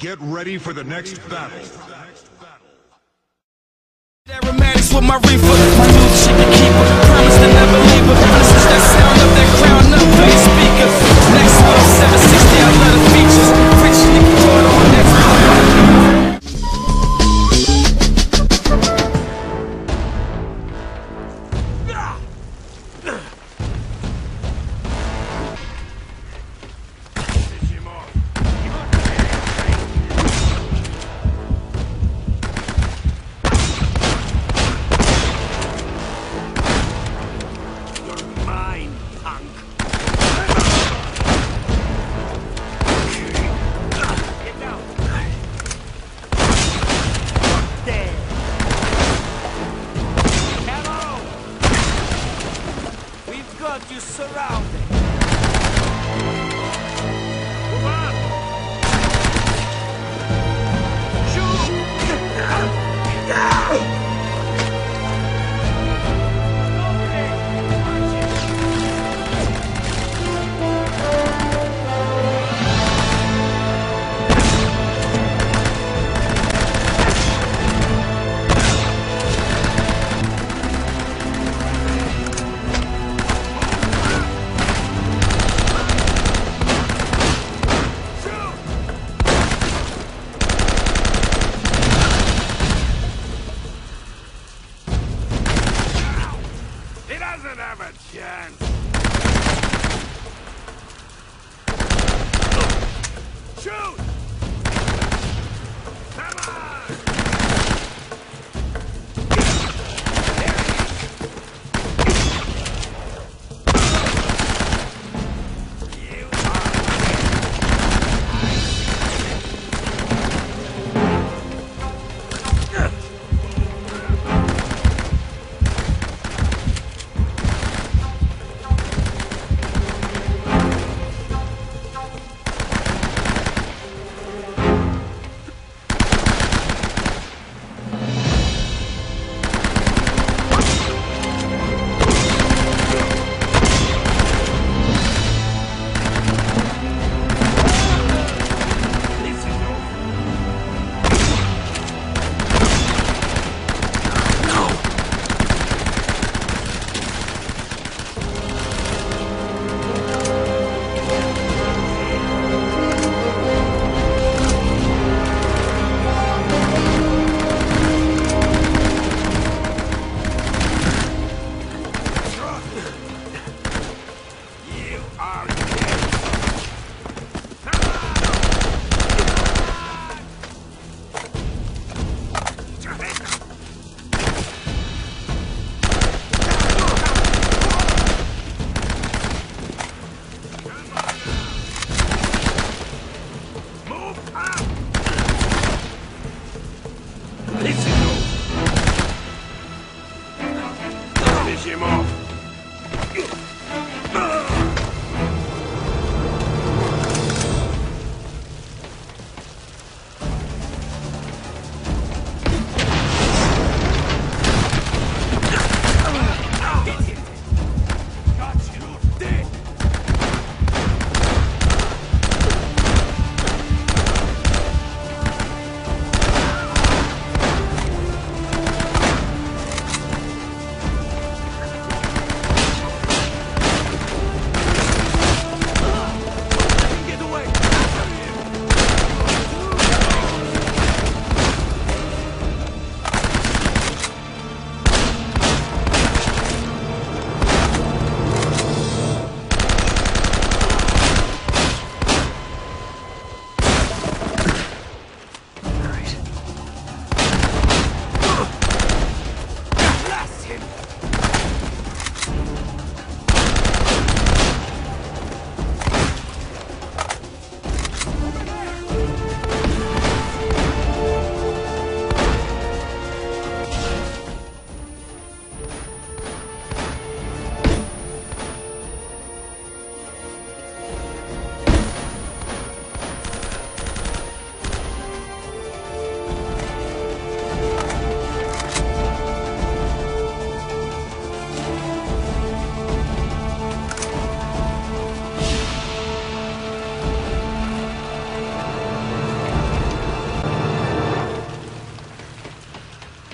Get ready for the next battle. Aromatics with my reefer, my new music keeper. Promise to never You surround. chance. Shoot! Come on!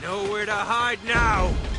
Nowhere to hide now!